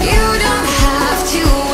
You don't have to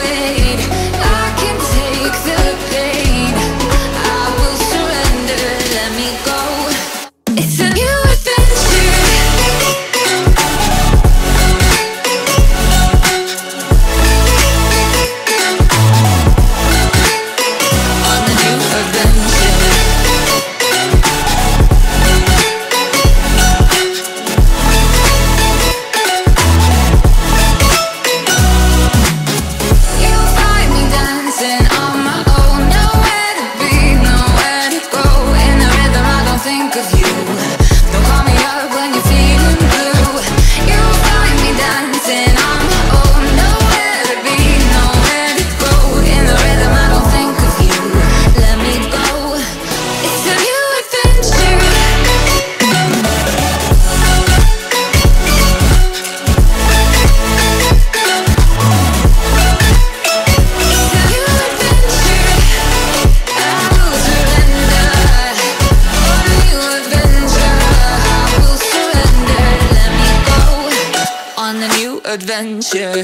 Adventure.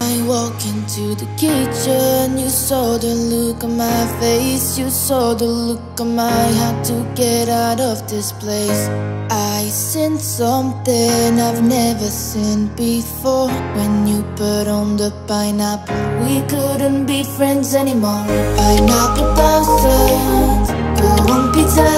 I walk into the kitchen, you saw the look on my face, you saw the look on my heart to get out of this place. I seen something I've never seen before. When you put on the pineapple, we couldn't be friends anymore. Pineapple blossoms, go on pizza.